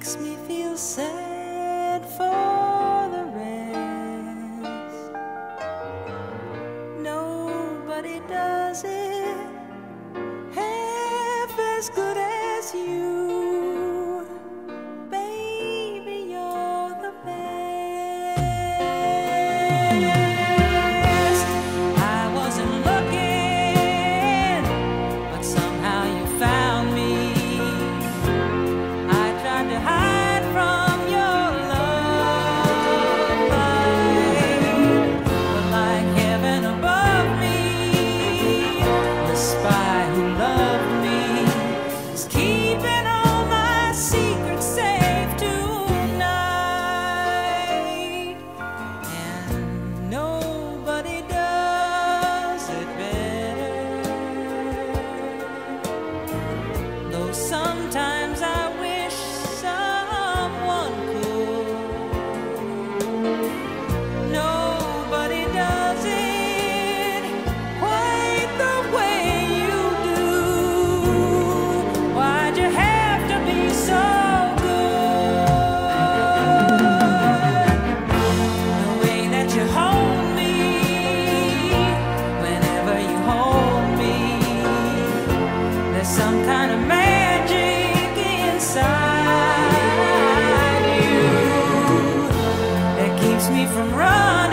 makes me feel sad for the rest. Nobody does it half as good as you. from running.